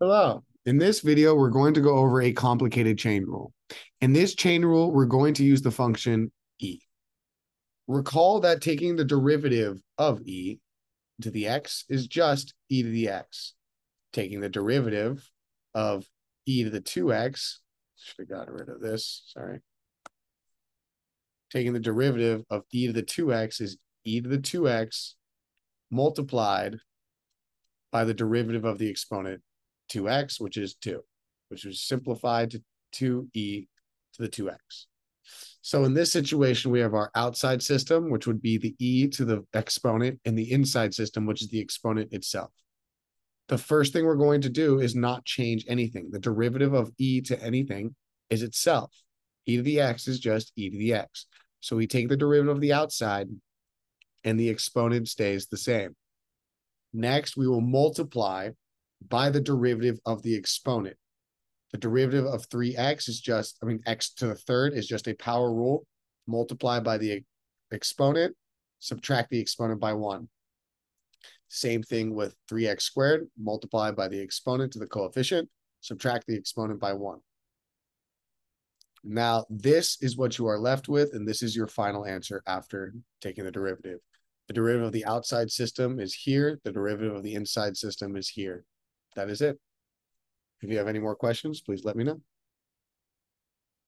Hello. In this video, we're going to go over a complicated chain rule. In this chain rule, we're going to use the function e. Recall that taking the derivative of e to the x is just e to the x. Taking the derivative of e to the 2x, should have got rid of this, sorry. Taking the derivative of e to the 2x is e to the 2x multiplied by the derivative of the exponent 2x, which is 2, which is simplified to 2e to the 2x. So in this situation, we have our outside system, which would be the e to the exponent, and the inside system, which is the exponent itself. The first thing we're going to do is not change anything. The derivative of e to anything is itself. e to the x is just e to the x. So we take the derivative of the outside, and the exponent stays the same. Next, we will multiply by the derivative of the exponent. The derivative of 3x is just, I mean, x to the third is just a power rule. Multiply by the exponent, subtract the exponent by 1. Same thing with 3x squared, multiply by the exponent to the coefficient, subtract the exponent by 1. Now, this is what you are left with, and this is your final answer after taking the derivative. The derivative of the outside system is here. The derivative of the inside system is here. That is it. If you have any more questions, please let me know.